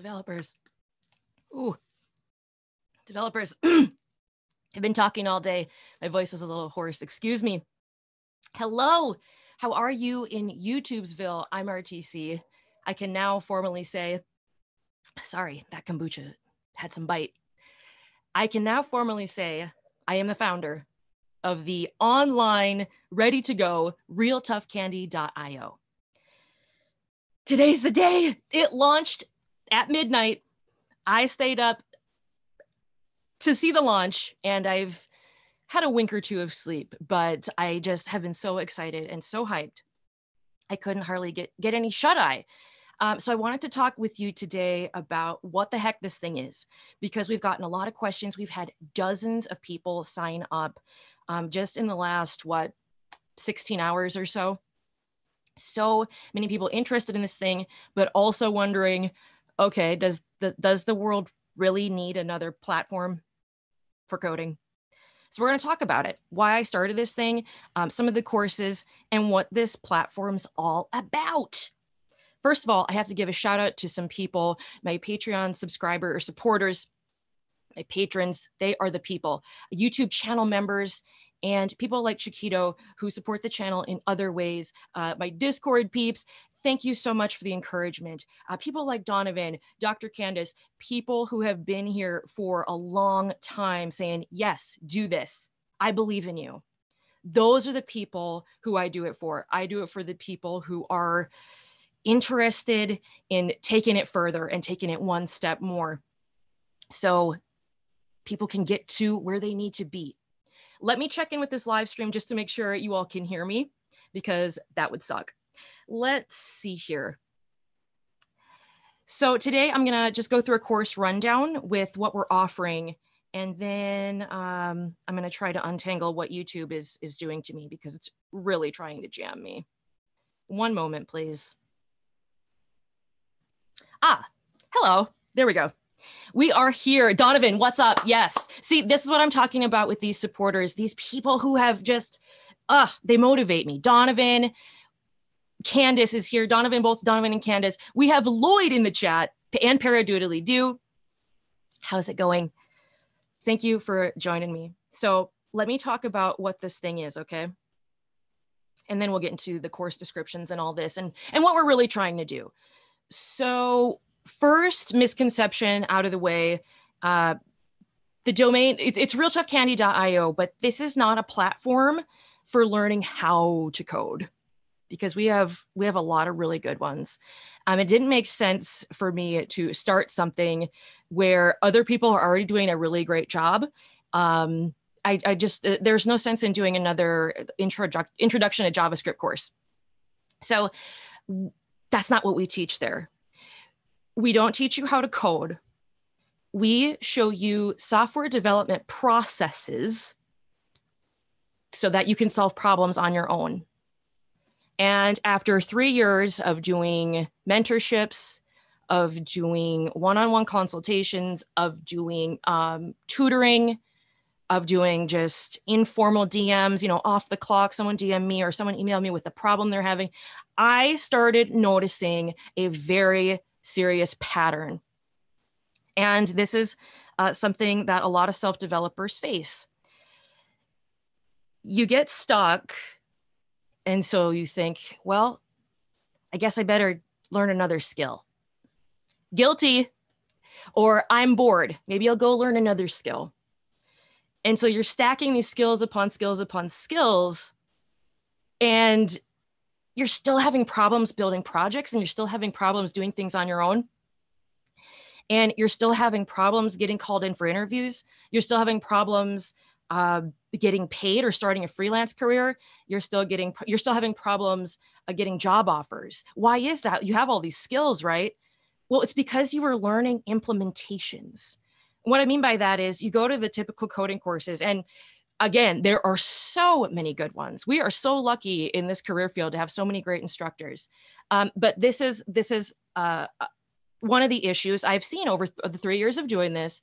developers. Ooh, developers. I've been talking all day. My voice is a little hoarse. Excuse me. Hello. How are you in YouTubesville? I'm RTC. I can now formally say, sorry, that kombucha had some bite. I can now formally say I am the founder of the online, ready to go, realtoughcandy.io. Today's the day. It launched at midnight. I stayed up to see the launch and I've had a wink or two of sleep, but I just have been so excited and so hyped. I couldn't hardly get get any shut eye. Um, so I wanted to talk with you today about what the heck this thing is, because we've gotten a lot of questions. We've had dozens of people sign up um, just in the last what 16 hours or so. So many people interested in this thing, but also wondering, okay, does the does the world really need another platform for coding. So we're going to talk about it, why I started this thing, um, some of the courses, and what this platform's all about. First of all, I have to give a shout out to some people, my Patreon subscriber or supporters, my patrons. They are the people, YouTube channel members, and people like Chiquito who support the channel in other ways. Uh, my Discord peeps, thank you so much for the encouragement. Uh, people like Donovan, Dr. Candace, people who have been here for a long time saying, yes, do this. I believe in you. Those are the people who I do it for. I do it for the people who are interested in taking it further and taking it one step more. So people can get to where they need to be. Let me check in with this live stream just to make sure you all can hear me because that would suck. Let's see here. So today I'm gonna just go through a course rundown with what we're offering and then um, I'm gonna try to untangle what YouTube is, is doing to me because it's really trying to jam me. One moment, please. Ah, hello, there we go. We are here. Donovan, what's up? Yes. See, this is what I'm talking about with these supporters, these people who have just, uh, they motivate me. Donovan, Candace is here. Donovan, both Donovan and Candace. We have Lloyd in the chat and Paradoodly Do. How's it going? Thank you for joining me. So let me talk about what this thing is, okay? And then we'll get into the course descriptions and all this and, and what we're really trying to do. So first misconception out of the way, uh, the domain, it, it's realtoughcandy.io, but this is not a platform for learning how to code because we have we have a lot of really good ones. Um, it didn't make sense for me to start something where other people are already doing a really great job. Um, I, I, just uh, there's no sense in doing another introdu- introduction to JavaScript course. So that's not what we teach there. We don't teach you how to code. We show you software development processes so that you can solve problems on your own. And after three years of doing mentorships, of doing one on one consultations, of doing um, tutoring, of doing just informal DMs, you know, off the clock, someone DM me or someone email me with the problem they're having, I started noticing a very serious pattern. And this is uh, something that a lot of self developers face. You get stuck and so you think, well, I guess I better learn another skill. Guilty. Or I'm bored. Maybe I'll go learn another skill. And so you're stacking these skills upon skills upon skills. And you're still having problems building projects and you're still having problems doing things on your own. And you're still having problems getting called in for interviews. You're still having problems uh, getting paid or starting a freelance career you're still getting you're still having problems uh, getting job offers. Why is that? You have all these skills right? Well it's because you were learning implementations. What i mean by that is you go to the typical coding courses and again there are so many good ones. We are so lucky in this career field to have so many great instructors. Um, but this is this is uh, uh one of the issues i've seen over the three years of doing this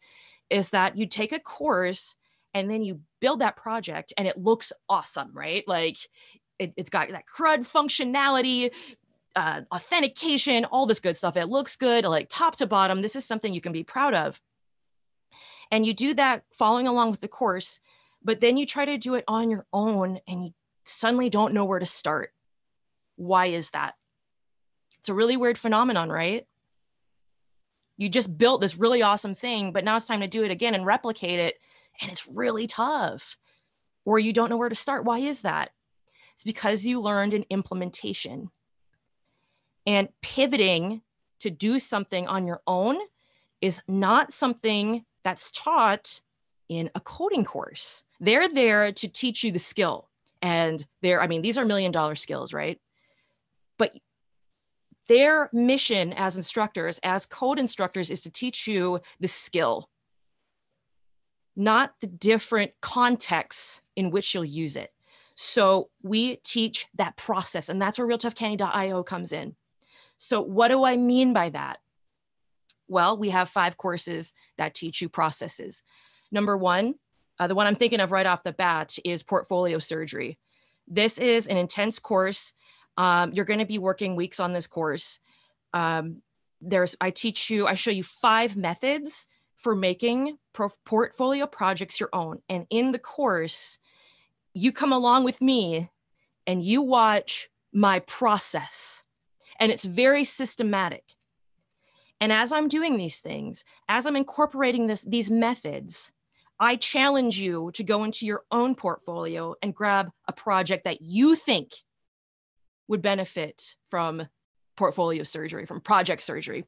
is that you take a course and then you build that project and it looks awesome, right? Like it, has got that CRUD functionality. uh, authentication, all this good stuff. It looks good, like top to bottom. This is something you can be proud of. And you do that following along with the course, but then you try to do it on your own and you suddenly don't know where to start. Why is that? It's a really weird phenomenon, right? You just built this really awesome thing, but now it's time to do it again and replicate it. And it's really tough. Or you don't know where to start. Why is that? It's because you learned an implementation. And pivoting to do something on your own is not something that's taught in a coding course. They're there to teach you the skill. And they're, I mean, these are million dollar skills, right? But their mission as instructors, as code instructors, is to teach you the skill, not the different contexts in which you'll use it. So we teach that process, and that's where realtoughcandy.io comes in. So, what do I mean by that? Well, we have five courses that teach you processes. Number one, uh, the one I'm thinking of right off the bat is portfolio surgery. This is an intense course. Um, you're going to be working weeks on this course. Um, there's, I teach you, I show you five methods for making pro- portfolio projects your own. And in the course, you come along with me and you watch my process. And it's very systematic. And as I'm doing these things, as I'm incorporating this, these methods, I challenge you to go into your own portfolio and grab a project that you think would benefit from portfolio surgery, from project surgery.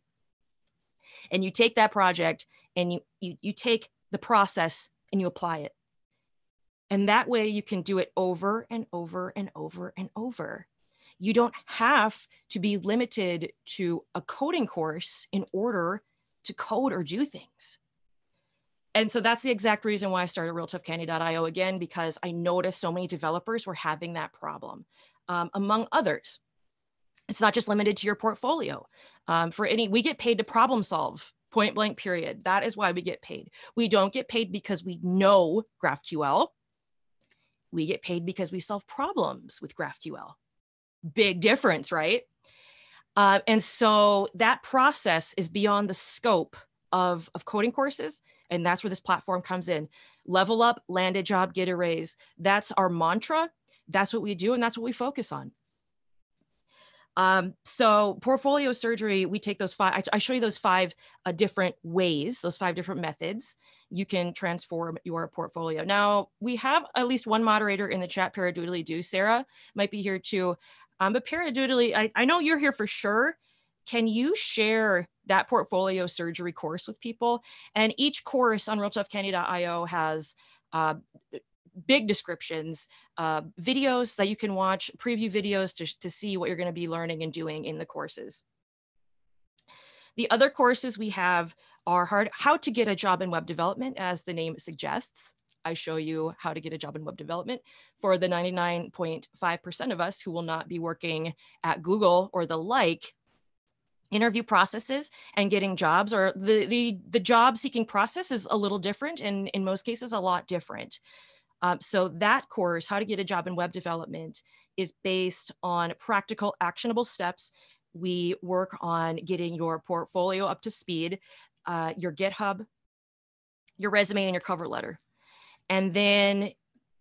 And you take that project and you, you, you take the process and you apply it. And that way you can do it over and over and over and over. You don't have to be limited to a coding course in order to code or do things and so that's the exact reason why I started realtoughcandy.io again, because I noticed so many developers were having that problem, um, among others. It's not just limited to your portfolio. Um, for any, we get paid to problem solve, point blank, period. That is why we get paid. We don't get paid because we know GraphQL. We get paid because we solve problems with GraphQL. Big difference, right? Uh, and so that process is beyond the scope of, of coding courses. And that's where this platform comes in. Level up, land a job, get a raise. That's our mantra. That's what we do, and that's what we focus on. Um, so portfolio surgery, we take those five, I, I show you those five uh, different ways, those five different methods you can transform your portfolio. Now we have at least one moderator in the chat, Paradoodly Do. Sarah might be here too. Um, but Paradoodly, I, I know you're here for sure. Can you share that portfolio surgery course with people. And each course on realtoughcandy.io has uh, big descriptions, uh, videos that you can watch, preview videos to, to see what you're going to be learning and doing in the courses. The other courses we have are hard, how to get a job in web development, as the name suggests. I show you how to get a job in web development for the 99.5% of us who will not be working at Google or the like interview processes and getting jobs or the the the job seeking process is a little different and in most cases a lot different um, so that course how to get a job in web development is based on practical actionable steps we work on getting your portfolio up to speed uh, your github your resume and your cover letter and then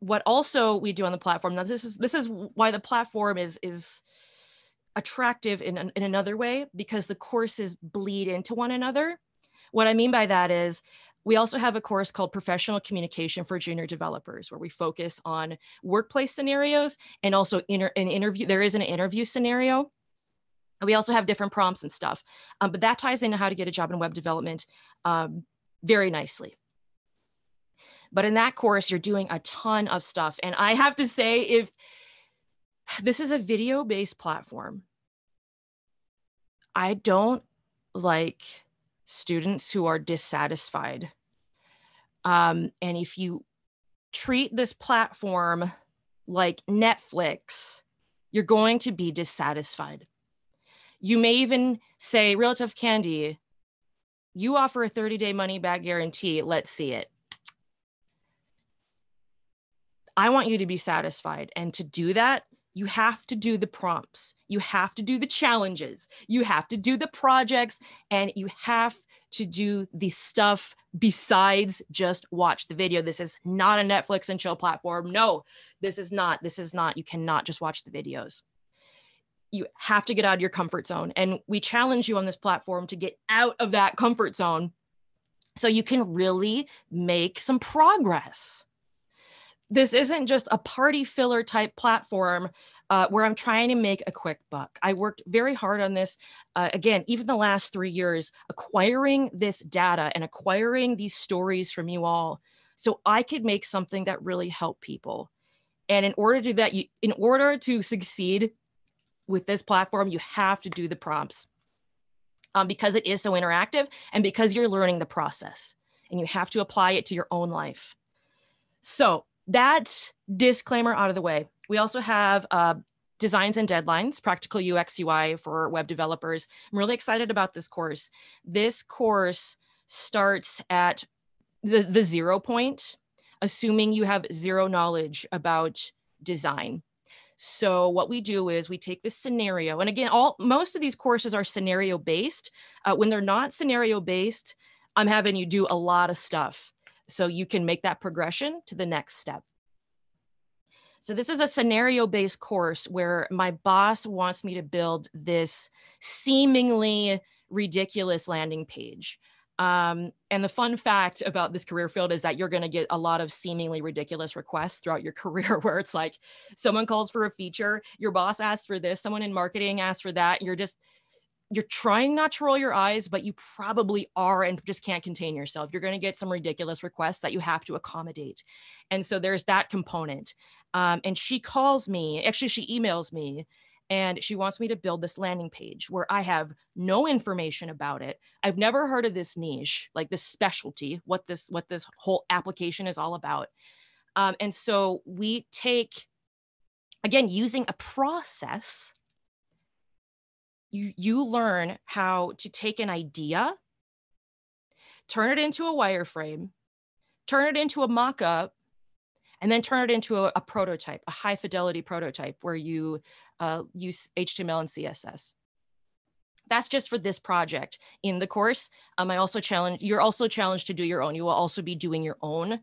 what also we do on the platform now this is this is why the platform is is attractive in, in another way because the courses bleed into one another. What I mean by that is we also have a course called Professional Communication for Junior Developers, where we focus on workplace scenarios and also inter- an interview. There is an interview scenario. We also have different prompts and stuff, um, but that ties into how to get a job in web development um, very nicely. But in that course, you're doing a ton of stuff. And I have to say, if this is a video based platform, I don't like students who are dissatisfied. Um, and if you treat this platform like Netflix, you're going to be dissatisfied. You may even say, Real Tough Candy, you offer a 30 day money back guarantee. Let's see it. I want you to be satisfied. And to do that, you have to do the prompts, you have to do the challenges, you have to do the projects, and you have to do the stuff besides just watch the video. This is not a Netflix and chill platform. No, this is not. This is not. You cannot just watch the videos. You have to get out of your comfort zone. And we challenge you on this platform to get out of that comfort zone so you can really make some progress this isn't just a party filler type platform uh, where I'm trying to make a quick buck. I worked very hard on this. Uh, again, even the last three years, acquiring this data and acquiring these stories from you all so I could make something that really helped people. And in order to do that, you, in order to succeed with this platform, you have to do the prompts um, because it is so interactive and because you're learning the process and you have to apply it to your own life. So that disclaimer out of the way. We also have uh, designs and deadlines, practical UX UI for web developers. I'm really excited about this course. This course starts at the, the zero point, assuming you have zero knowledge about design. So what we do is we take this scenario, and again, all most of these courses are scenario based. Uh, when they're not scenario based, I'm having you do a lot of stuff so you can make that progression to the next step. So this is a scenario based course where my boss wants me to build this seemingly ridiculous landing page. Um, and the fun fact about this career field is that you're going to get a lot of seemingly ridiculous requests throughout your career where it's like someone calls for a feature, your boss asks for this, someone in marketing asks for that. You're just you're trying not to roll your eyes, but you probably are and just can't contain yourself. You're going to get some ridiculous requests that you have to accommodate. And so there's that component. Um, and she calls me, actually, she emails me and she wants me to build this landing page where I have no information about it. I've never heard of this niche, like this specialty, what this what this whole application is all about. Um, and so we take again using a process you you learn how to take an idea turn it into a wireframe turn it into a mock-up and then turn it into a, a prototype a high fidelity prototype where you uh, use html and css that's just for this project in the course. Um, i also challenge you're also challenged to do your own. You will also be doing your own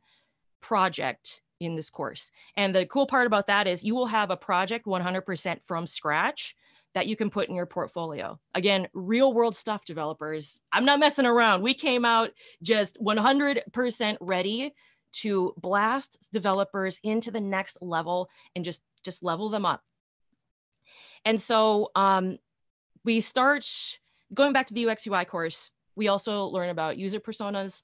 project in this course. And the cool part about that is you will have a project 100% from scratch that you can put in your portfolio. Again, real world stuff developers. I'm not messing around. We came out just 100% ready to blast developers into the next level and just just level them up. And so um, we start going back to the UX UI course. We also learn about user personas.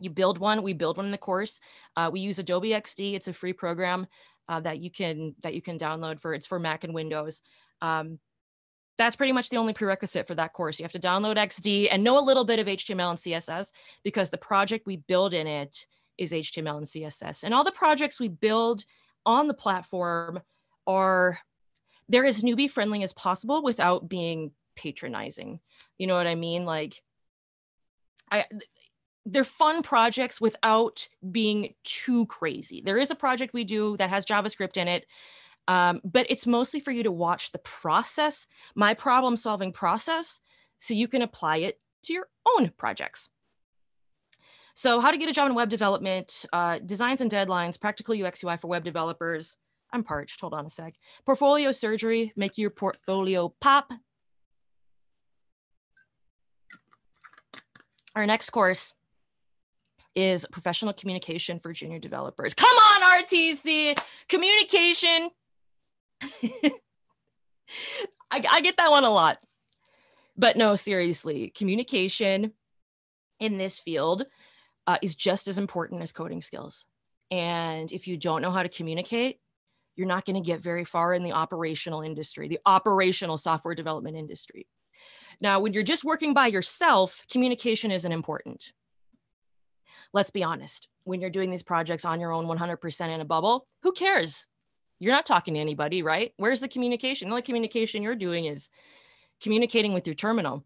You build one. We build one in the course. Uh, we use Adobe XD. It's a free program uh, that you can that you can download for. It's for Mac and Windows. Um, that's pretty much the only prerequisite for that course. You have to download XD and know a little bit of HTML and CSS because the project we build in it is HTML and CSS. And all the projects we build on the platform are they're as newbie friendly as possible without being patronizing. You know what I mean? Like I they're fun projects without being too crazy. There is a project we do that has JavaScript in it um, but it's mostly for you to watch the process, my problem solving process, so you can apply it to your own projects. So how to get a job in web development, uh, designs and deadlines, practical UX UI for web developers. I'm parched, hold on a sec. Portfolio surgery, make your portfolio pop. Our next course is professional communication for junior developers. Come on, RTC, communication I, I get that one a lot. But no, seriously, communication in this field uh, is just as important as coding skills. And if you don't know how to communicate, you're not going to get very far in the operational industry, the operational software development industry. Now, when you're just working by yourself, communication isn't important. Let's be honest. When you're doing these projects on your own 100% in a bubble, who cares? You're not talking to anybody, right? Where's the communication? The only communication you're doing is communicating with your terminal.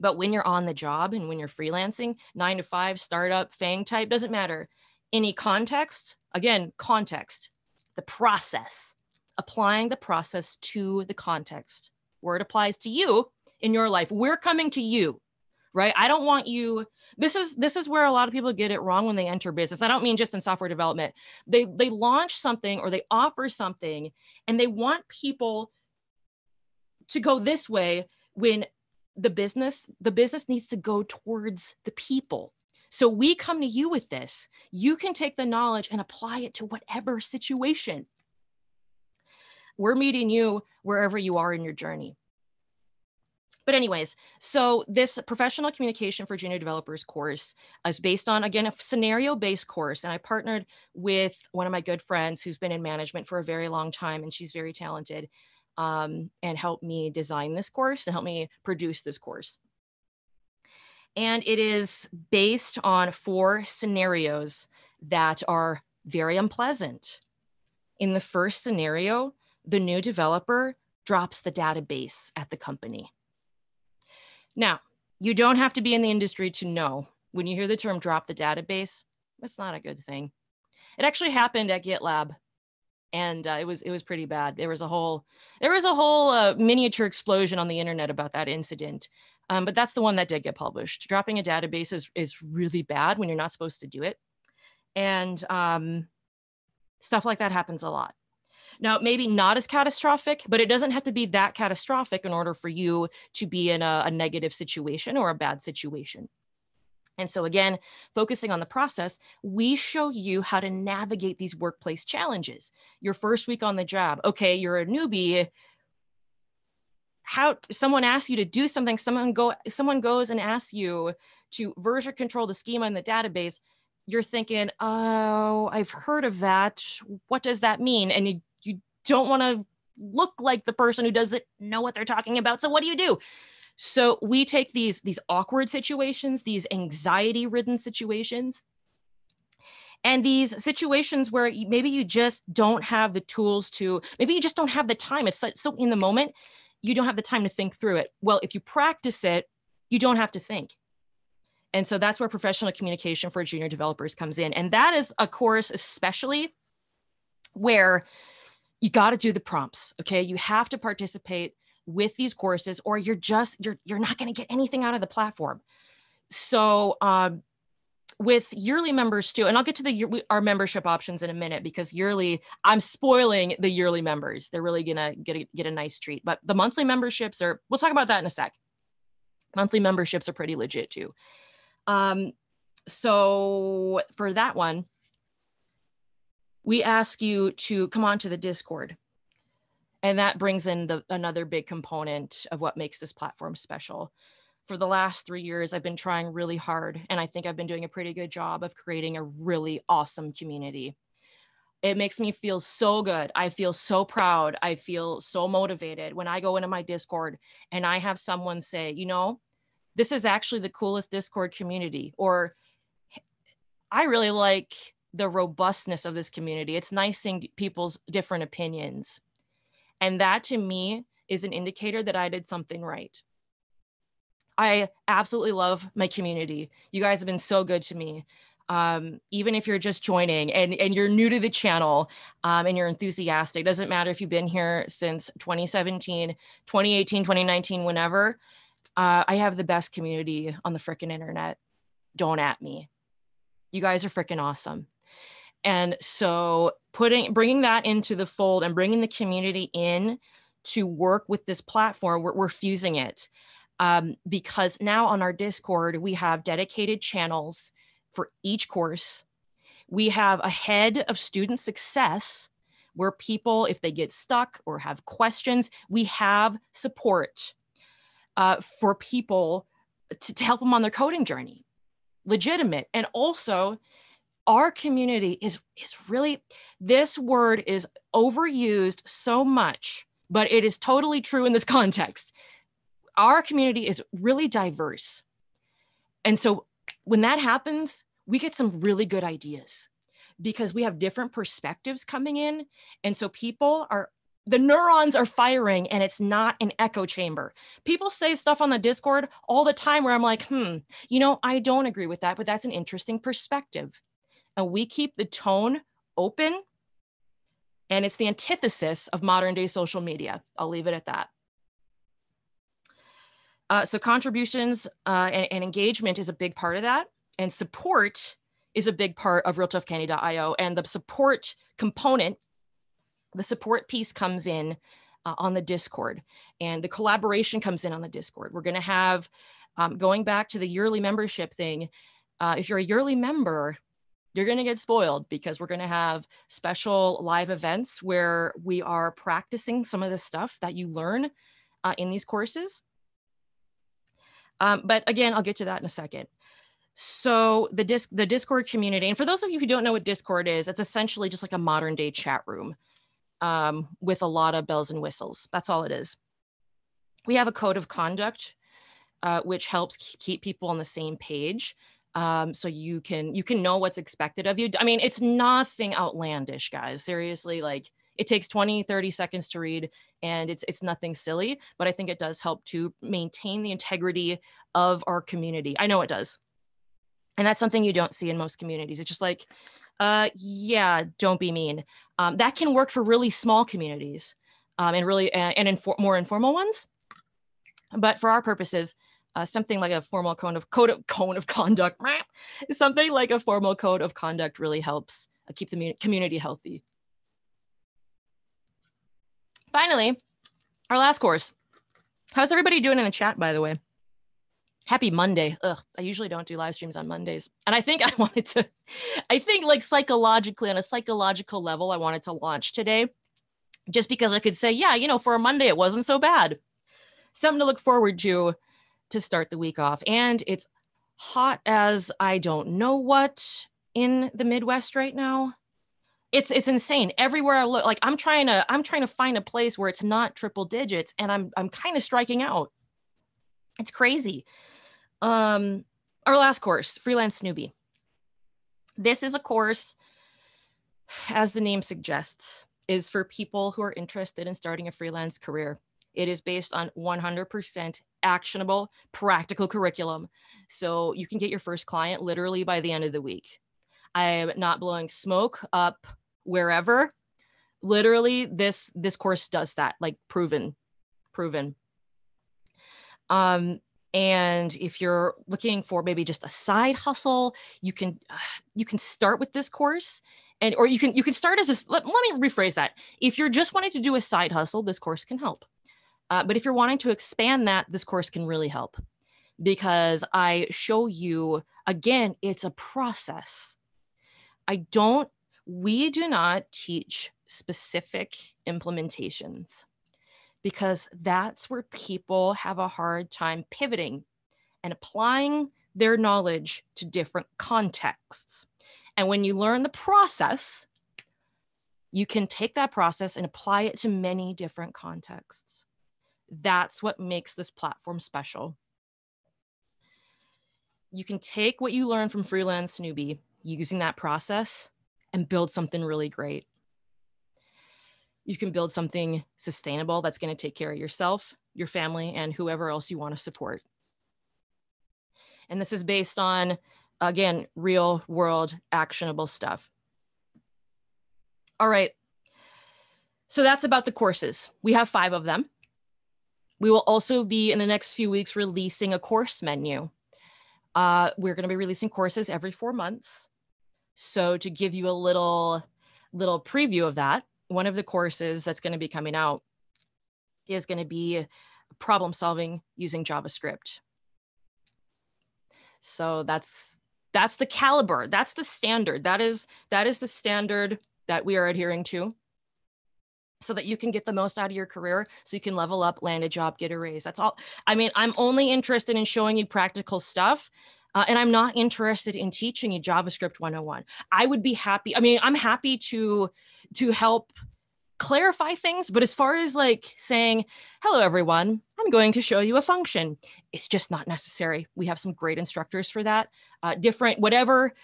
But when you're on the job and when you're freelancing, nine to five, startup, FANG type, doesn't matter. Any context, again, context, the process, applying the process to the context where it applies to you in your life. We're coming to you right? I don't want you this is this is where a lot of people get it wrong when they enter business. I don't mean just in software development. They they launch something or they offer something and they want people to go this way when the business the business needs to go towards the people. So we come to you with this. You can take the knowledge and apply it to whatever situation. We're meeting you wherever you are in your journey but anyways so this professional communication for junior developers course is based on again a scenario based course and i partnered with one of my good friends who's been in management for a very long time and she's very talented um, and helped me design this course and help me produce this course. And it is based on four scenarios that are very unpleasant. In the first scenario, the new developer drops the database at the company. Now, you don't have to be in the industry to know when you hear the term drop the database, that's not a good thing. It actually happened at GitLab and uh, it was it was pretty bad. There was a whole there was a whole uh, miniature explosion on the internet about that incident. Um, but that's the one that did get published. Dropping a database is is really bad when you're not supposed to do it, and um, stuff like that happens a lot. Now, maybe not as catastrophic, but it doesn't have to be that catastrophic in order for you to be in a, a negative situation or a bad situation. And so, again, focusing on the process, we show you how to navigate these workplace challenges. Your first week on the job, okay, you're a newbie. How someone asks you to do something, someone go, someone goes and asks you to version control the schema in the database. You're thinking, oh, I've heard of that. What does that mean? And you, don't want to look like the person who doesn't know what they're talking about. So what do you do? So we take these these awkward situations, these anxiety ridden situations, and these situations where maybe you just don't have the tools to maybe you just don't have the time it's so in the moment you don't have the time to think through it well if you practice it you don't have to think and so that's where professional communication for junior developers comes in and that is a course especially where you got to do the prompts okay? You have to participate with these courses or you're just you're you're not going to get anything out of the platform. So um, with yearly members too and i'll get to the our membership options in a minute because yearly i'm spoiling the yearly members. They're really gonna get a, get a nice treat but the monthly memberships are we'll talk about that in a sec. Monthly memberships are pretty legit too. Um, so for that one we ask you to come on to the discord. And that brings in the another big component of what makes this platform special. For the last three years i've been trying really hard and i think i've been doing a pretty good job of creating a really awesome community. It makes me feel so good. I feel so proud. I feel so motivated when i go into my discord and i have someone say you know this is actually the coolest discord community or i really like the robustness of this community it's nice seeing people's different opinions and that to me is an indicator that I did something right. I absolutely love my community. You guys have been so good to me. Um, even if you're just joining and, and you're new to the channel um, and you're enthusiastic, doesn't matter if you've been here since 2017, 2018, 2019, whenever. Uh, I have the best community on the freaking internet. Don't at me. You guys are freaking awesome. And so putting bringing that into the fold and bringing the community in to work with this platform, we're, we're fusing it. Um, because now on our Discord, we have dedicated channels for each course. We have a head of student success where people, if they get stuck or have questions, we have support uh, for people to, to help them on their coding journey. Legitimate. And also, our community is is really this word is overused so much but it is totally true in this context. Our community is really diverse. And so when that happens we get some really good ideas because we have different perspectives coming in. And so people are the neurons are firing and it's not an echo chamber. People say stuff on the Discord all the time where I'm like, hmm, you know, I don't agree with that, but that's an interesting perspective and we keep the tone open And it's the antithesis of modern day social media. I'll leave it at that. Uh, so contributions uh, and, and, engagement is a big part of that. And support is a big part of realtoughcandy.io. And the support component, the support piece comes in uh, on the Discord and the collaboration comes in on the Discord. We're going to have, um, going back to the yearly membership thing, uh, if you're a yearly member, you're going to get spoiled because we're going to have special live events where we are practicing some of the stuff that you learn uh, in these courses. Um, but again, I'll get to that in a second. So the disc, the Discord community, and for those of you who don't know what Discord is, it's essentially just like a modern day chat room um, with a lot of bells and whistles. That's all it is. We have a code of conduct, uh, which helps keep people on the same page um, so you can you can know what's expected of you. I mean it's nothing outlandish guys. Seriously like it takes 20 30 seconds to read and it's it's nothing silly but i think it does help to maintain the integrity of our community. I know it does. And that's something you don't see in most communities. It's just like uh yeah don't be mean. Um, that can work for really small communities um, and really uh, and infor- more informal ones. But for our purposes uh, something like a formal code of code of code of conduct something like a formal code of conduct really helps uh, keep the community healthy. Finally our last course. How's everybody doing in the chat by the way? Happy monday. Ugh, i usually don't do live streams on mondays. And i think i wanted to i think like psychologically on a psychological level i wanted to launch today just because i could say yeah you know for a monday it wasn't so bad. Something to look forward to to start the week off. And it's hot as I don't know what in the Midwest right now. It's it's insane. Everywhere I look, like I'm trying to I'm trying to find a place where it's not triple digits, and I'm I'm kind of striking out. It's crazy. Um, our last course, freelance newbie. This is a course, as the name suggests, is for people who are interested in starting a freelance career. It is based on 100% actionable, practical curriculum. So you can get your first client literally by the end of the week. I am not blowing smoke up wherever. Literally, this this course does that, like proven, proven. Um, and if you're looking for maybe just a side hustle, you can uh, you can start with this course and or you can you can start as a let, let me rephrase that if you're just wanting to do a side hustle this course can help uh, but if you're wanting to expand that, this course can really help because I show you again, it's a process. I don't, we do not teach specific implementations because that's where people have a hard time pivoting and applying their knowledge to different contexts. And when you learn the process, you can take that process and apply it to many different contexts. That's what makes this platform special. You can take what you learn from Freelance Newbie using that process and build something really great. You can build something sustainable that's going to take care of yourself, your family, and whoever else you want to support. And this is based on, again, real world actionable stuff. All right. So that's about the courses. We have five of them. We will also be in the next few weeks releasing a course menu. Uh, we're going to be releasing courses every four months. So to give you a little little preview of that, one of the courses that's going to be coming out is going to be problem solving using JavaScript. So that's that's the caliber, that's the standard. That is that is the standard that we are adhering to so that you can get the most out of your career so you can level up land a job get a raise. That's all i mean i'm only interested in showing you practical stuff uh, and i'm not interested in teaching you javascript 101 i would be happy i mean i'm happy to to help clarify things but as far as like saying hello everyone i'm going to show you a function it's just not necessary. We have some great instructors for that uh, different whatever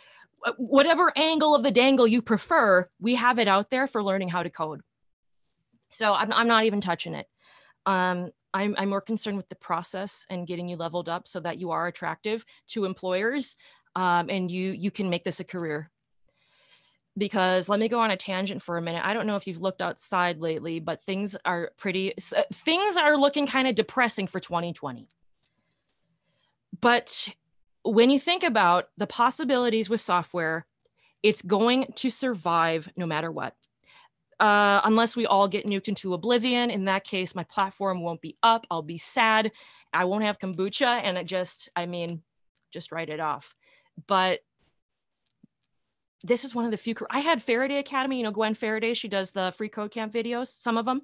uh, whatever angle of the dangle you prefer we have it out there for learning how to code so I'm, I'm not even touching it. Um, I'm, I'm more concerned with the process and getting you leveled up so that you are attractive to employers um, and you, you can make this a career. because let me go on a tangent for a minute. I don't know if you've looked outside lately, but things are pretty, uh, things are looking kind of depressing for 2020. But when you think about the possibilities with software, it's going to survive no matter what. Uh, unless we all get nuked into oblivion. In that case, my platform won't be up. I'll be sad. I won't have kombucha. And it just, I mean, just write it off. But this is one of the few. I had Faraday Academy, you know, Gwen Faraday, she does the free code camp videos, some of them.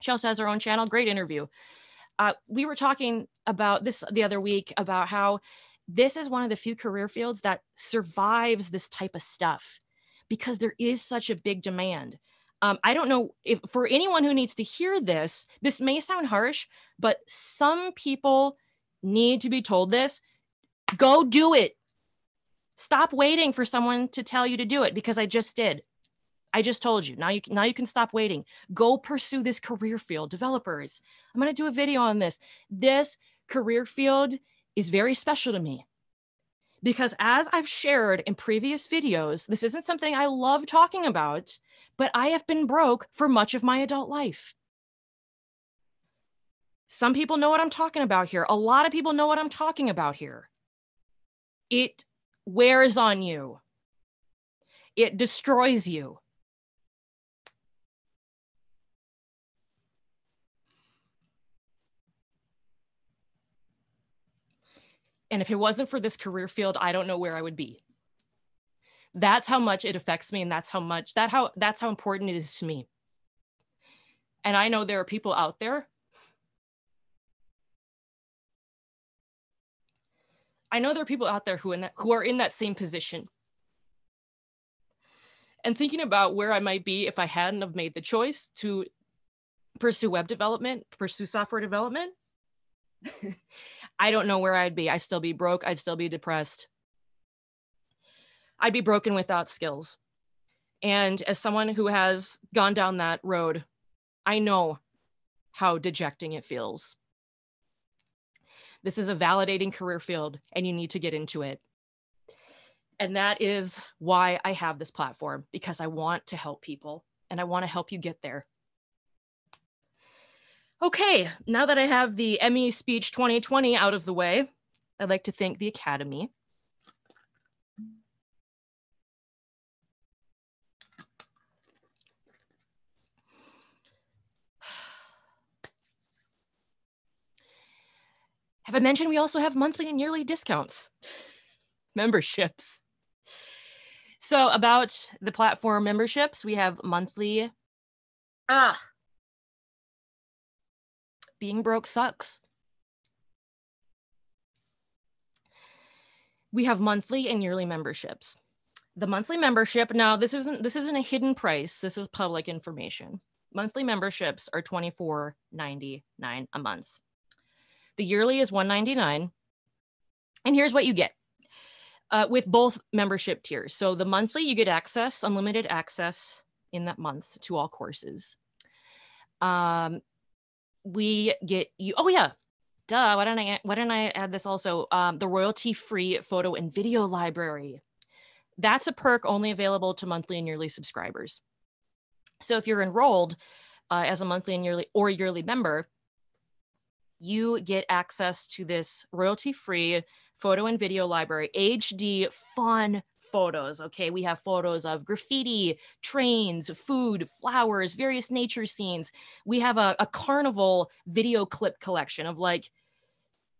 She also has her own channel. Great interview. Uh, we were talking about this the other week about how this is one of the few career fields that survives this type of stuff because there is such a big demand. Um, I don't know if for anyone who needs to hear this, this may sound harsh, but some people need to be told this. Go do it. Stop waiting for someone to tell you to do it because I just did. I just told you. Now you now you can stop waiting. Go pursue this career field. Developers. I'm going to do a video on this. This career field is very special to me. Because as I've shared in previous videos, this isn't something I love talking about, but I have been broke for much of my adult life. Some people know what I'm talking about here. A lot of people know what I'm talking about here. It wears on you, it destroys you. And if it wasn't for this career field, I don't know where I would be. That's how much it affects me. And that's how much that how that's how important it is to me. And I know there are people out there. I know there are people out there who in that who are in that same position. And thinking about where I might be if I hadn't have made the choice to pursue web development, pursue software development, I don't know where I'd be. I'd still be broke. I'd still be depressed. I'd be broken without skills. And as someone who has gone down that road, I know how dejecting it feels. This is a validating career field, and you need to get into it. And that is why I have this platform because I want to help people and I want to help you get there. Okay, now that I have the Emmy Speech 2020 out of the way, I'd like to thank the Academy. Have I mentioned we also have monthly and yearly discounts, memberships? So, about the platform memberships, we have monthly. Ah, being broke sucks. We have monthly and yearly memberships. The monthly membership, now this isn't this isn't a hidden price. This is public information. Monthly memberships are $24.99 a month. The yearly is 199. And here's what you get. Uh, with both membership tiers. So the monthly, you get access, unlimited access in that month to all courses. Um, we get you. Oh yeah, duh. Why don't I? Why don't I add this also? Um, the royalty-free photo and video library. That's a perk only available to monthly and yearly subscribers. So if you're enrolled uh, as a monthly and yearly or yearly member, you get access to this royalty-free photo and video library, HD fun photos. Okay, we have photos of graffiti, trains, food, flowers, various nature scenes. We have a, a carnival video clip collection of like,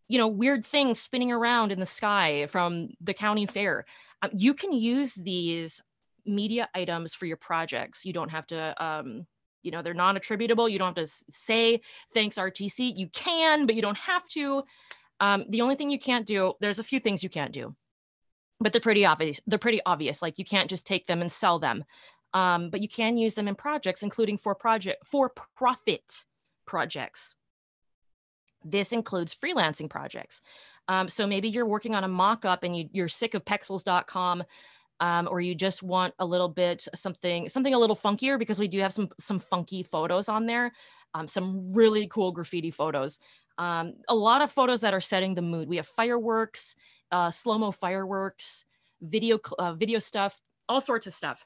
you know, weird things spinning around in the sky from the county fair. Um, you can use these media items for your projects. You don't have to, um, you know, they're non attributable. You don't have to say thanks RTC. You can, but you don't have to. Um, the only thing you can't do, there's a few things you can't do but they're pretty obvious. They're pretty obvious. Like you can't just take them and sell them, um, but you can use them in projects, including for project for profit projects. This includes freelancing projects. Um, so maybe you're working on a mock-up and you, are sick of pexels.com um, or you just want a little bit something something a little funkier because we do have some some funky photos on there um, some really cool graffiti photos um, a lot of photos that are setting the mood we have fireworks uh, slow mo fireworks, video uh, video stuff, all sorts of stuff.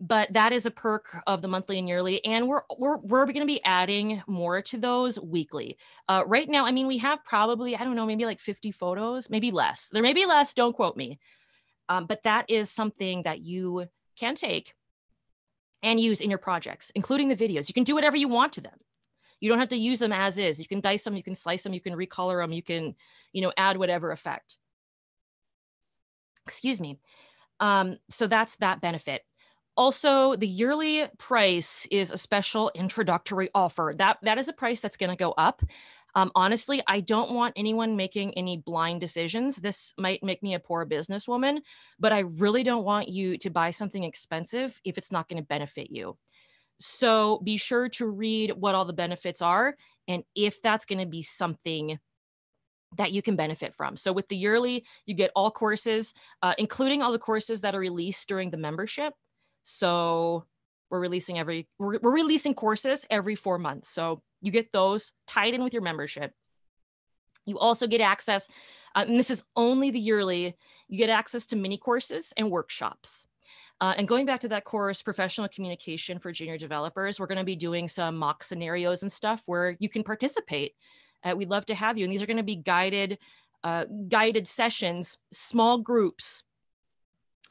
but that is a perk of the monthly and yearly and we're we're, we're going to be adding more to those weekly. Uh, right now i mean we have probably i don't know maybe like 50 photos maybe less. There may be less don't quote me. Um, but that is something that you can take and use in your projects including the videos. You can do whatever you want to them you don't have to use them as is you can dice them you can slice them you can recolor them you can you know add whatever effect excuse me um, so that's that benefit also, the yearly price is a special introductory offer. That that is a price that's going to go up. Um, honestly, I don't want anyone making any blind decisions. This might make me a poor businesswoman, but I really don't want you to buy something expensive if it's not going to benefit you. So be sure to read what all the benefits are and if that's going to be something that you can benefit from. So with the yearly, you get all courses, uh, including all the courses that are released during the membership. So we're releasing every we're, we're releasing courses every four months. So you get those tied in with your membership. You also get access, uh, and this is only the yearly, you get access to mini courses and workshops. Uh, and going back to that course, professional communication for junior developers, we're going to be doing some mock scenarios and stuff where you can participate. Uh, we'd love to have you. And these are going to be guided, uh, guided sessions, small groups.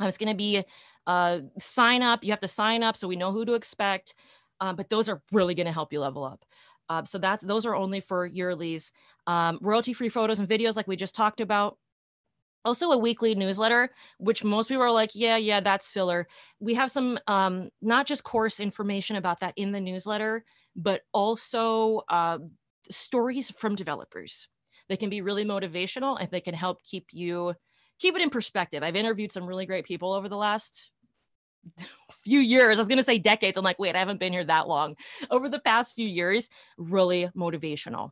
Uh, it's going to be uh, sign up. You have to sign up so we know who to expect. Um, but those are really going to help you level up. Uh, so that's those are only for yearlies. Um, royalty free photos and videos, like we just talked about. Also, a weekly newsletter, which most people are like, yeah, yeah, that's filler. We have some um, not just course information about that in the newsletter, but also uh, stories from developers. They can be really motivational and they can help keep you keep it in perspective. I've interviewed some really great people over the last few years. I was going to say decades. I'm like, wait, I haven't been here that long. Over the past few years, really motivational.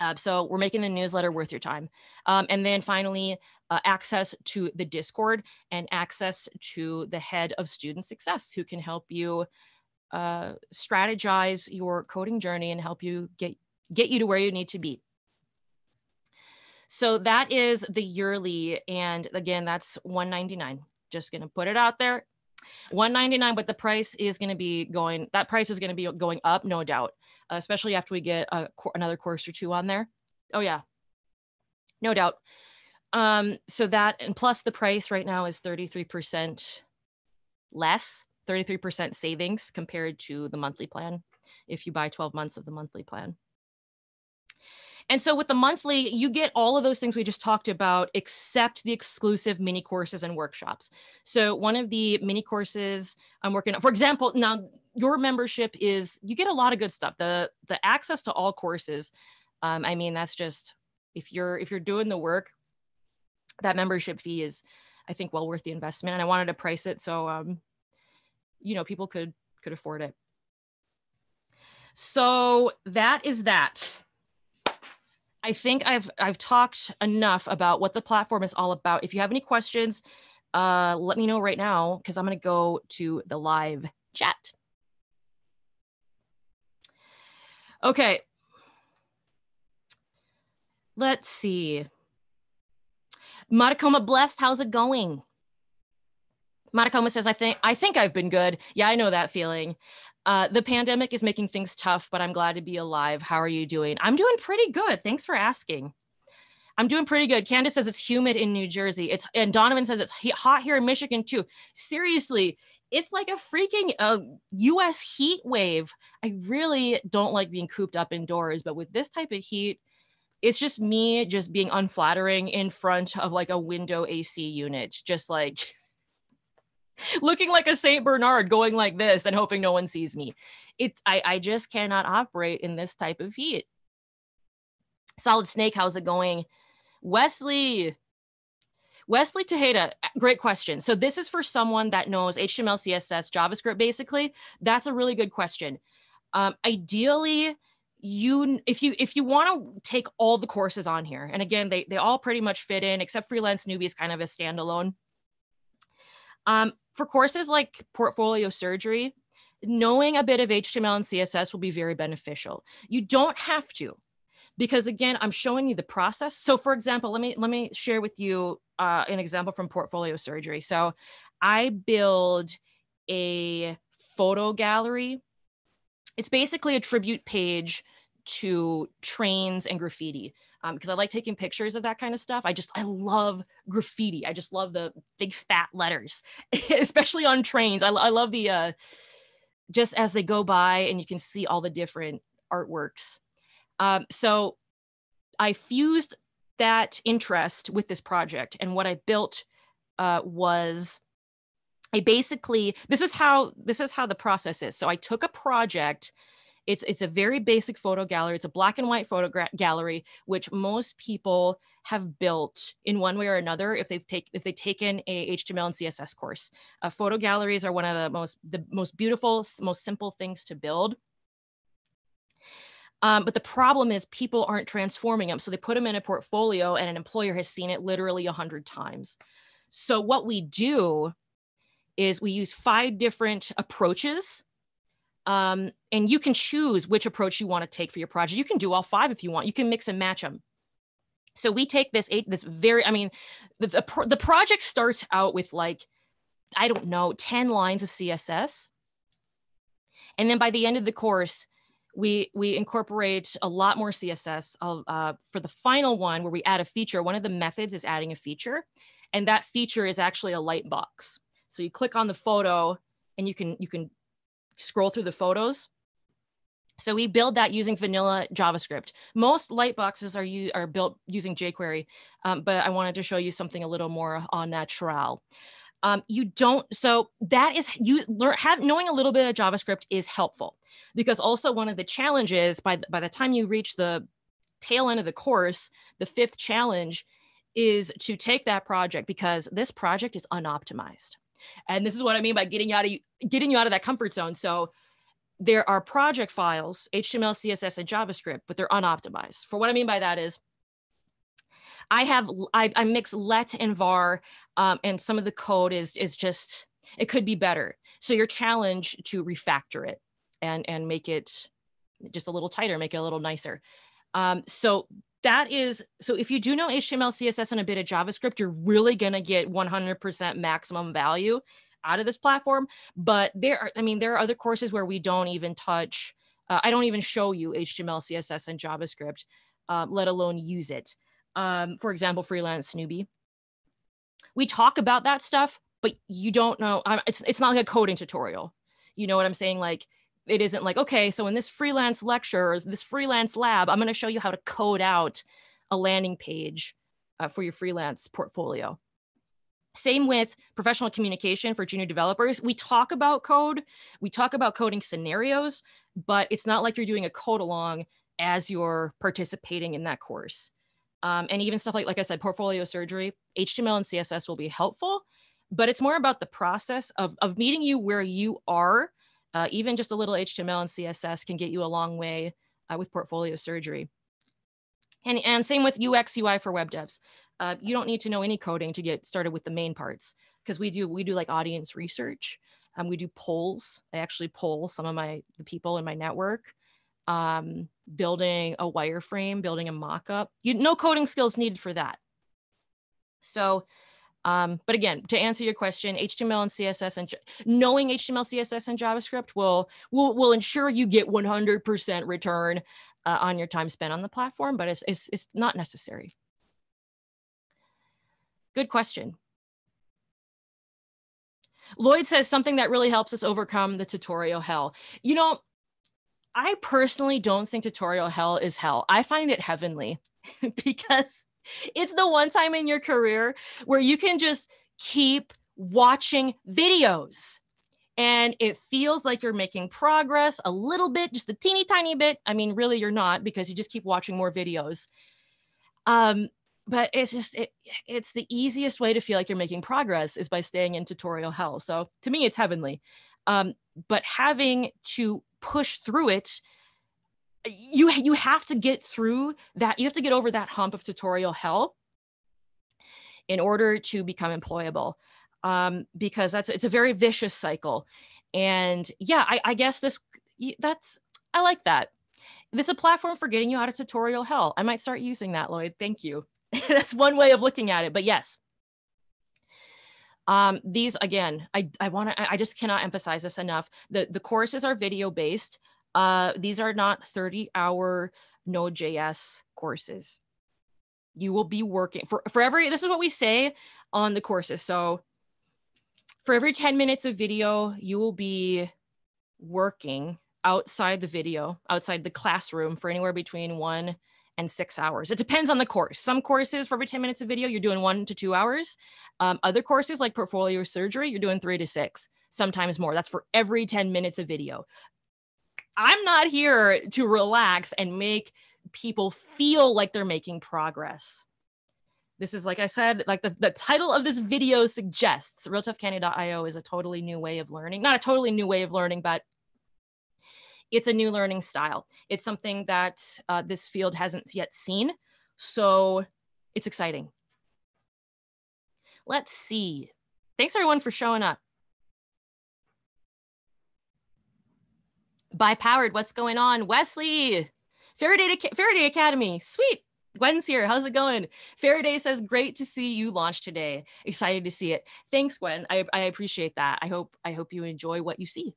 Uh, so we're making the newsletter worth your time. Um, and then finally, uh, access to the Discord and access to the head of student success who can help you uh, strategize your coding journey and help you get get you to where you need to be. So that is the yearly, and again, that's 199. Just gonna put it out there. 199 but the price is going to be going that price is going to be going up no doubt especially after we get a, another course or two on there. Oh yeah. No doubt. Um so that and plus the price right now is 33% less 33% savings compared to the monthly plan if you buy 12 months of the monthly plan and so with the monthly, you get all of those things we just talked about, except the exclusive mini courses and workshops. So one of the mini courses I'm working on, for example, now your membership is you get a lot of good stuff. The the access to all courses. Um, I mean, that's just if you're if you're doing the work, that membership fee is, I think, well worth the investment. And I wanted to price it so um, you know, people could could afford it. So that is that. I think I've I've talked enough about what the platform is all about. If you have any questions, uh, let me know right now because I'm going to go to the live chat. Okay. Let's see. Matacoma blessed. How's it going? Matacoma says, I think I think I've been good. Yeah, I know that feeling. Uh, the pandemic is making things tough, but I'm glad to be alive. How are you doing? I'm doing pretty good. Thanks for asking. I'm doing pretty good. Candace says it's humid in New Jersey. It's and Donovan says it's hot here in Michigan too. Seriously, it's like a freaking uh, U.S. heat wave. I really don't like being cooped up indoors, but with this type of heat, it's just me just being unflattering in front of like a window AC unit, just like looking like a Saint Bernard going like this and hoping no one sees me. It's I, I just cannot operate in this type of heat. Solid Snake, how's it going? Wesley. Wesley Tejeda, great question. So this is for someone that knows HTML, CSS, JavaScript, basically. That's a really good question. Um, ideally, you if you if you want to take all the courses on here, and again, they they all pretty much fit in, except freelance newbie is kind of a standalone. Um, for courses like portfolio surgery, knowing a bit of HTML and CSS will be very beneficial. You don't have to, because again, I'm showing you the process. So for example, let me let me share with you uh, an example from portfolio surgery. So I build a photo gallery. It's basically a tribute page to trains and graffiti um, because I like taking pictures of that kind of stuff. I just I love graffiti. I just love the big fat letters, especially on trains. I, I love the uh, just as they go by and you can see all the different artworks. Um, so I fused that interest with this project, and what I built uh, was I basically this is how this is how the process is. So I took a project it's it's a very basic photo gallery. It's a black and white photo gallery, which most people have built in one way or another if they've take if they've taken a HTML and CSS course. Uh, photo galleries are one of the most the most beautiful, most simple things to build. Um, but the problem is people aren't transforming them. So they put them in a portfolio and an employer has seen it literally a hundred times. So what we do is we use five different approaches um, and you can choose which approach you want to take for your project. You can do all five if you want. You can mix and match them. So we take this eight, this very, I mean, the, the, the project starts out with like, I don't know, 10 lines of CSS. And then by the end of the course, we we incorporate a lot more css uh, for the final one where we add a feature one of the methods is adding a feature and that feature is actually a light box so you click on the photo and you can you can scroll through the photos. So we build that using vanilla JavaScript. Most light boxes are, you, are built using jQuery, um, but I wanted to show you something a little more on natural. Um, you don't, so that is, you learn, have, knowing a little bit of JavaScript is helpful because also one of the challenges by, by the time you reach the tail end of the course, the fifth challenge is to take that project because this project is unoptimized. And this is what I mean by getting out of getting you out of that comfort zone. So there are project files, HTML, CSS, and JavaScript, but they're unoptimized. For what I mean by that is I have I, I mix let and var, um, and some of the code is is just it could be better. So your challenge to refactor it and and make it just a little tighter, make it a little nicer. Um, so that is so if you do know html css and a bit of javascript you're really going to get 100% maximum value out of this platform. But there are i mean there are other courses where we don't even touch uh, i don't even show you html css and javascript uh, let alone use it. Um, for example freelance newbie. We talk about that stuff but you don't know it's, it's not like a coding tutorial. You know what i'm saying? Like it isn't like okay so in this freelance lecture or this freelance lab i'm going to show you how to code out a landing page uh, for your freelance portfolio. Same with professional communication for junior developers. We talk about code we talk about coding scenarios but it's not like you're doing a code along as you're participating in that course. Um, and even stuff like like i said portfolio surgery html and css will be helpful but it's more about the process of, of meeting you where you are uh, even just a little HTML and CSS can get you a long way uh, with portfolio surgery. And, and same with UX UI for web devs. Uh, you don't need to know any coding to get started with the main parts because we do we do like audience research. Um, we do polls. I actually poll some of my the people in my network. Um, building a wireframe, building a mock-up. You no coding skills needed for that. So um, but again, to answer your question, HTML and CSS and knowing HTML, CSS, and JavaScript will will will ensure you get 100% return uh, on your time spent on the platform, but it's, it's, it's not necessary. Good question. Lloyd says something that really helps us overcome the tutorial hell. You know, I personally don't think tutorial hell is hell. I find it heavenly because it's the one time in your career where you can just keep watching videos and it feels like you're making progress a little bit, just a teeny tiny bit. I mean, really, you're not because you just keep watching more videos. Um, but it's just it, it's the easiest way to feel like you're making progress is by staying in tutorial hell. So to me, it's heavenly. Um, but having to push through it you you have to get through that you have to get over that hump of tutorial hell in order to become employable um, because that's it's a very vicious cycle and yeah I, I guess this that's i like that it's a platform for getting you out of tutorial hell i might start using that lloyd thank you that's one way of looking at it but yes Um, these again, I, I want to, I just cannot emphasize this enough. The, the courses are video based. Uh, these are not 30 hour Node.js courses. You will be working for, for every, this is what we say on the courses. So for every 10 minutes of video, you will be working outside the video, outside the classroom for anywhere between one and six hours. It depends on the course. Some courses for every 10 minutes of video, you're doing one to two hours. Um, other courses like portfolio surgery, you're doing three to six, sometimes more. That's for every 10 minutes of video. I'm not here to relax and make people feel like they're making progress. This is, like I said, like the, the title of this video suggests, realtoughcandy.io is a totally new way of learning. Not a totally new way of learning, but it's a new learning style. It's something that uh, this field hasn't yet seen. So it's exciting. Let's see. Thanks everyone for showing up. By Powered, what's going on? Wesley, Faraday, Faraday Academy, sweet. Gwen's here. How's it going? Faraday says, "Great to see you launch today. Excited to see it. Thanks, Gwen. I, I appreciate that. I hope I hope you enjoy what you see."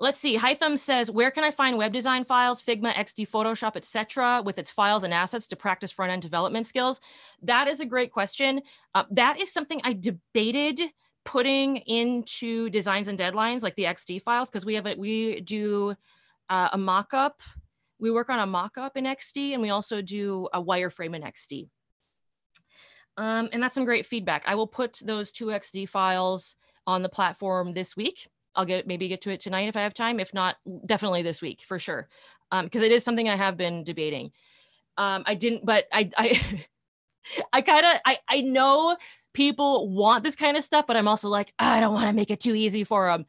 Let's see. Hytham says, where can I find web design files, Figma, XD, Photoshop, etc., with its files and assets to practice front end development skills? That is a great question. Uh, that is something I debated putting into designs and deadlines, like the XD files, because we have it. We do uh, a mock-up. We work on a mock-up in XD, and we also do a wireframe in XD. Um, and that's some great feedback. I will put those two XD files on the platform this week I'll get maybe get to it tonight if I have time. If not, definitely this week for sure, because um, it is something I have been debating. Um, I didn't, but I I I kind of I I know people want this kind of stuff, but I'm also like I don't want to make it too easy for them.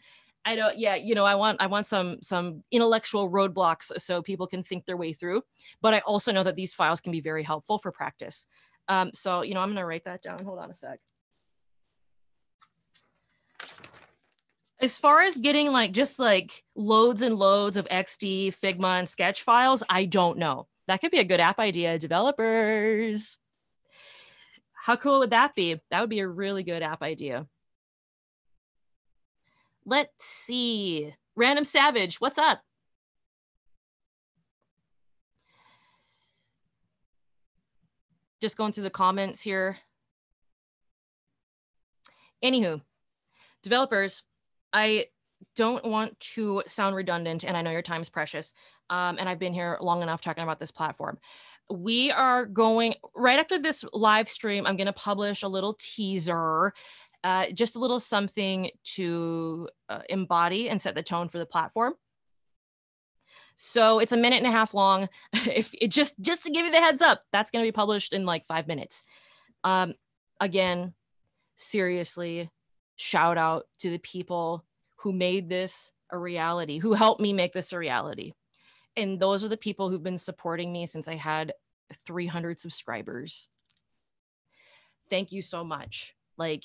I don't. Yeah, you know, I want I want some some intellectual roadblocks so people can think their way through. But I also know that these files can be very helpful for practice. Um, so you know, I'm gonna write that down. Hold on a sec. as far as getting like just like loads and loads of XD, Figma, and Sketch files, I don't know. That could be a good app idea, developers. How cool would that be? That would be a really good app idea. Let's see. Random Savage, what's up? Just going through the comments here. Anywho, developers, I don't want to sound redundant, and I know your time is precious. Um, and I've been here long enough talking about this platform. We are going right after this live stream. I'm going to publish a little teaser, uh, just a little something to uh, embody and set the tone for the platform. So it's a minute and a half long. if it just just to give you the heads up, that's going to be published in like five minutes. Um, again, seriously, shout out to the people who made this a reality, who helped me make this a reality. And those are the people who've been supporting me since I had 300 subscribers. Thank you so much. Like,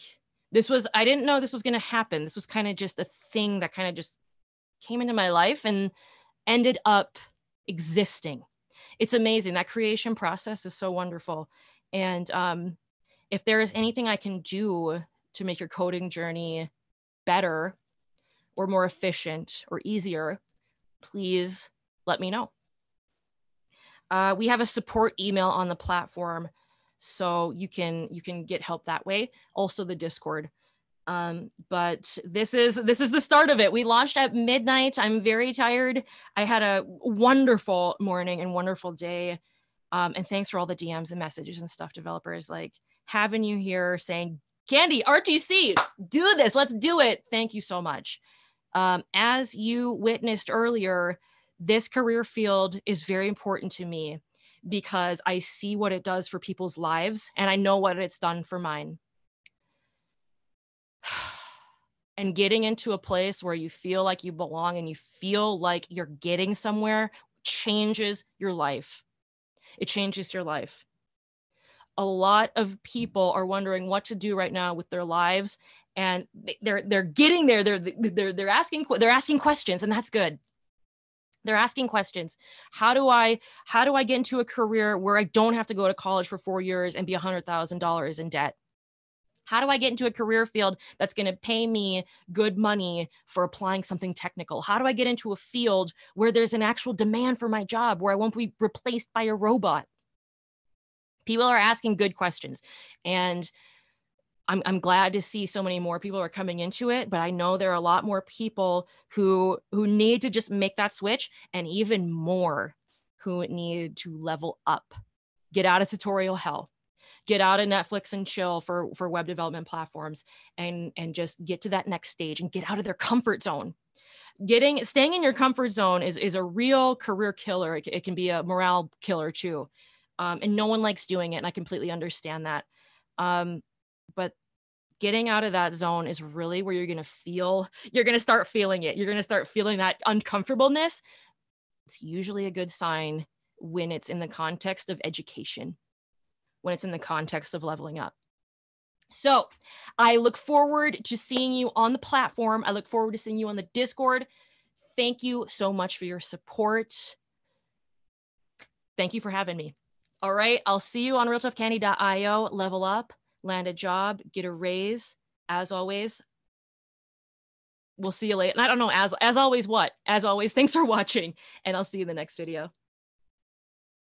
this was, I didn't know this was going to happen. This was kind of just a thing that kind of just came into my life and ended up existing. It's amazing. That creation process is so wonderful. And um, if there is anything I can do to make your coding journey better or more efficient or easier, please let me know. Uh, we have a support email on the platform, so you can you can get help that way. Also, the Discord. Um, but this is this is the start of it. We launched at midnight. I'm very tired. I had a wonderful morning and wonderful day. Um, and thanks for all the DMs and messages and stuff, developers. Like having you here saying Candy, RTC, do this. Let's do it. Thank you so much. Um, as you witnessed earlier, this career field is very important to me because I see what it does for people's lives and I know what it's done for mine. and getting into a place where you feel like you belong and you feel like you're getting somewhere changes your life. It changes your life a lot of people are wondering what to do right now with their lives and they're they're getting there they're they're they're asking they're asking questions and that's good they're asking questions how do i how do i get into a career where i don't have to go to college for four years and be $100000 in debt how do I get into a career field that's going to pay me good money for applying something technical? How do I get into a field where there's an actual demand for my job, where I won't be replaced by a robot? People are asking good questions. And I'm, I'm glad to see so many more people are coming into it, but I know there are a lot more people who who need to just make that switch and even more who need to level up, get out of tutorial hell, get out of Netflix and chill for for web development platforms and and just get to that next stage and get out of their comfort zone. Getting staying in your comfort zone is is a real career killer. It, it can be a morale killer too. Um, and no one likes doing it. And I completely understand that. Um, but getting out of that zone is really where you're going to feel you're going to start feeling it. You're going to start feeling that uncomfortableness. It's usually a good sign when it's in the context of education when it's in the context of leveling up. So i look forward to seeing you on the platform. I look forward to seeing you on the discord. Thank you so much for your support. Thank you for having me. All right i'll see you on realtoughcandy.io level up land a job, get a raise. As always, we'll see you later. And I don't know, as as always, what? As always, thanks for watching, and I'll see you in the next video.